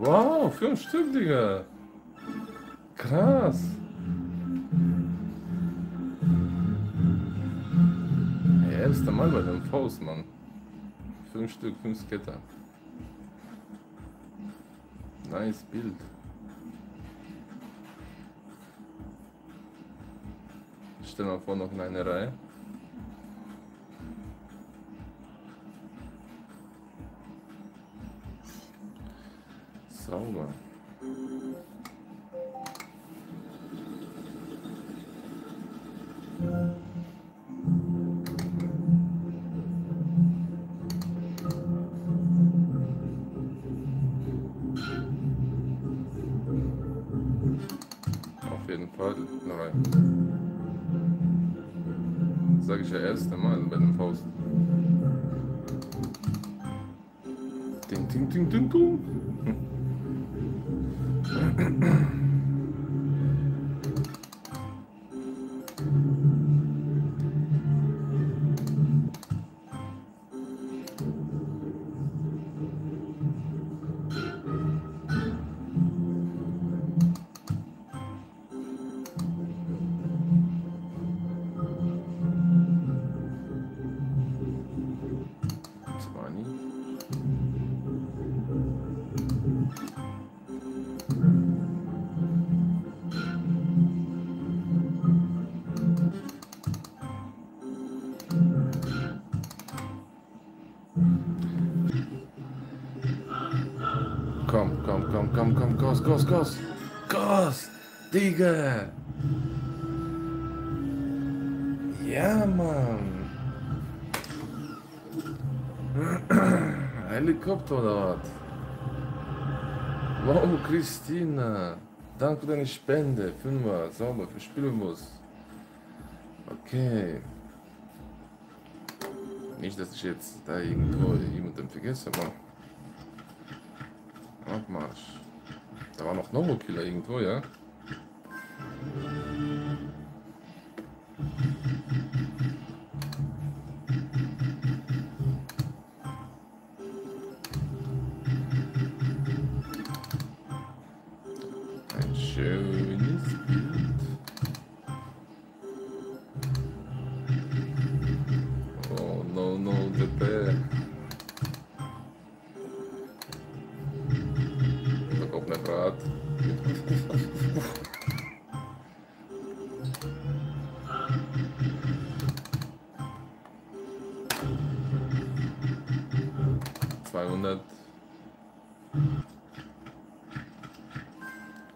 Wow, fünf Stück, Digga. Krass. Ey, erste Mal bei dem Faust, Mann. Fünf Stück, fünf Skater. Nice Bild. Stell mal vor, noch in eine Reihe. Sauber. Auf jeden Fall rein. Sag ich ja erste Mal bei dem Faust. Ding, ding, ding, ding, ding. Amen. Komm, komm, komm, Gas, Gas, Gas. Gas, Digga. Ja, Mann. Helikopter oder was? Wow, Christina. Danke für deine Spende. Fünfer, sauber, für Spielbus. Okay. Nicht, dass ich jetzt da irgendwo jemanden vergesse, aber. Abmarsch. Da war noch Novo Killer irgendwo, ja? Ein schönes 200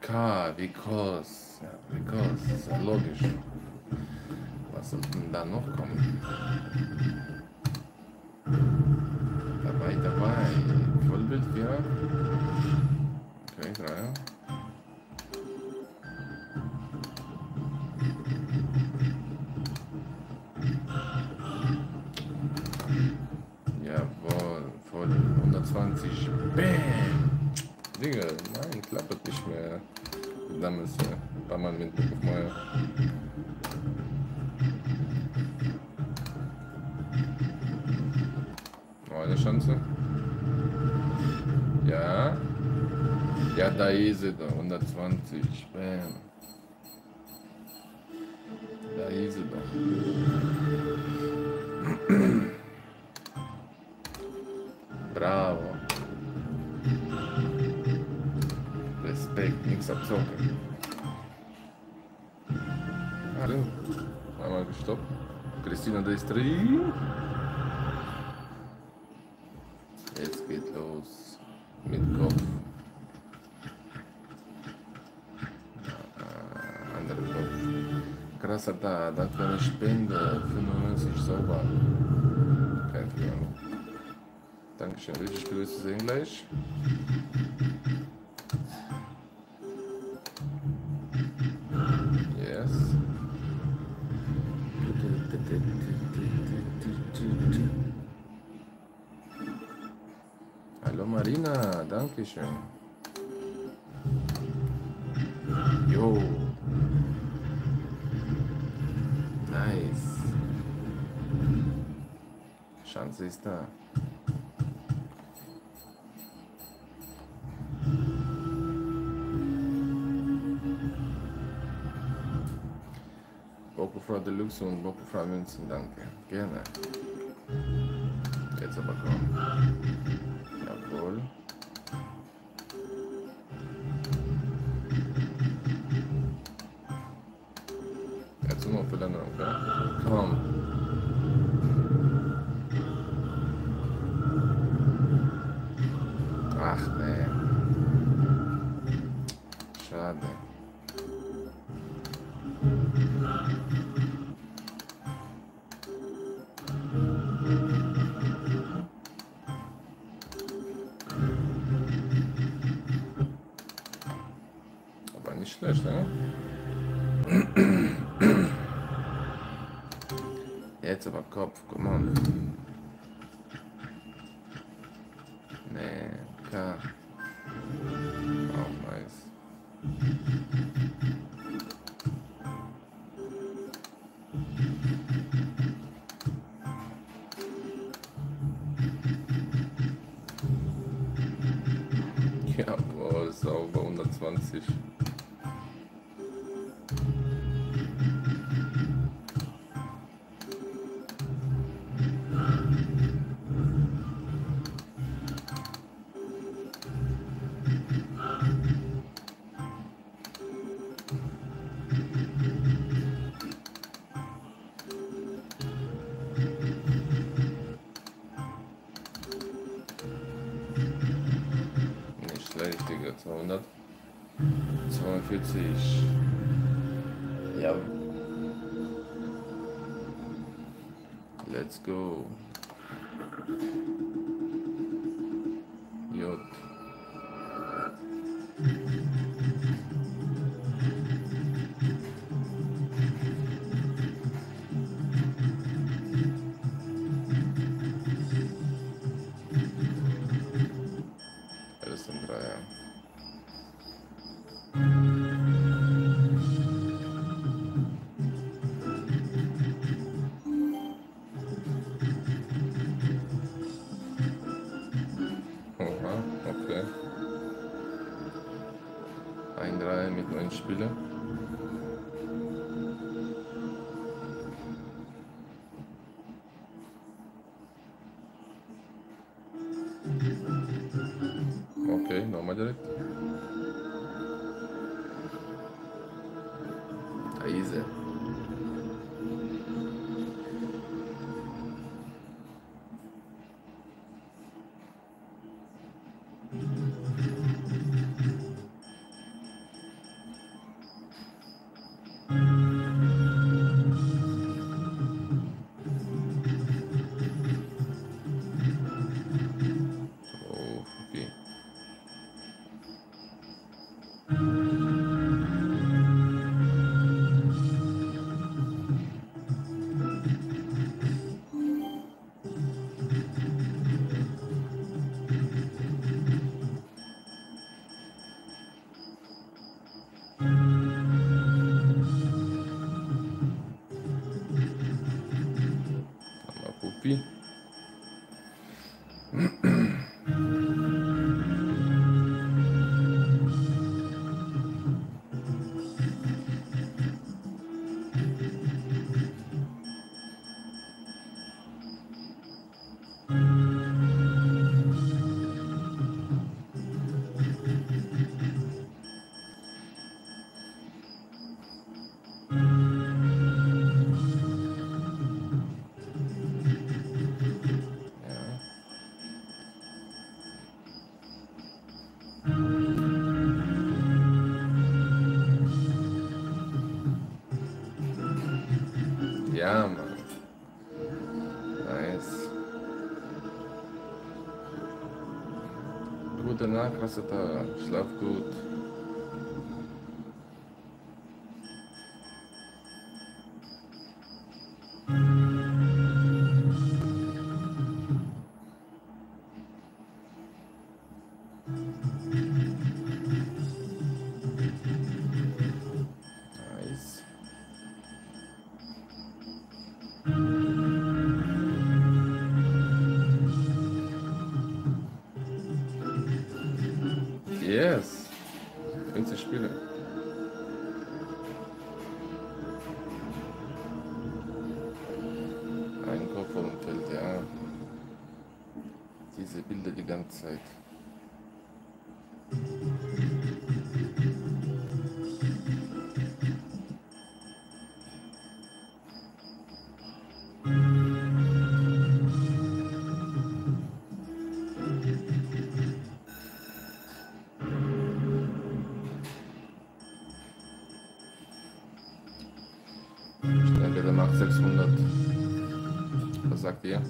K, because, ja, because, ist ja logisch. Was soll denn da noch kommen? Dabei, dabei, Vollbild, ja. Okay, 3, ja. Ein paar Mal mit auf Meier. Noch eine Chance. Ja. Ja, da ist doch. 120. Bam. Da ist sie doch. Bravo. Respekt, nix abzocken. Warte. Einmal gestoppt. Christina, da drin. Jetzt geht los. Mit Kopf. Ah, Andere Kopf. Krasser da, für eine Spende. 95 sauber. Kein Problem. Dankeschön. Richtig Grüße sehen. Hallo Marina, danke schön. Jo. Nice. Chance ist da. Bofra Deluxe und Bofra Münzen, danke. Gerne. Jetzt aber komm. Jawohl. Schlecht, ne? Jetzt aber Kopf, komm on. Nee, K. Auch nice. Jawohl, sauber 120. 142. Yeah. Let's go. Yacht. Ok, normal direito. Ja. Ja, Gute Nacht, Rasata. Schlaf gut. Ganze Zeit. Denke, der macht 600. Was sagt ihr?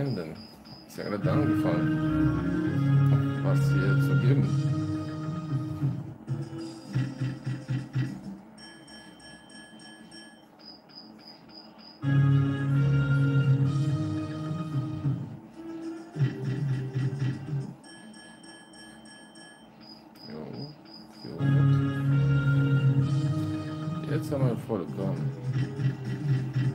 Beenden? Ist ja gerade angefangen. Was hier zu geben. Jetzt haben wir vollkommen. Genau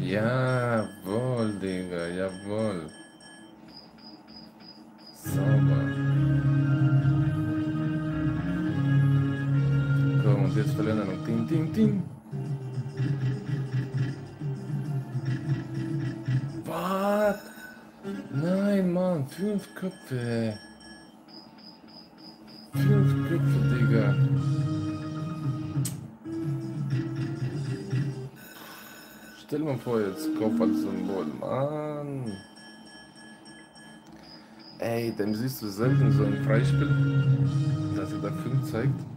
Jawohl, Digga, jawohl. Sauber. Komm, und jetzt verlieren wir noch. Ding, ding, ding. Was? Nein, Mann, fünf Köpfe. Fünf Digga. Stell mal vor, jetzt Kopf als Symbol. Mann. Ey, dann siehst du selten so ein Freispiel, dass er da 5 zeigt.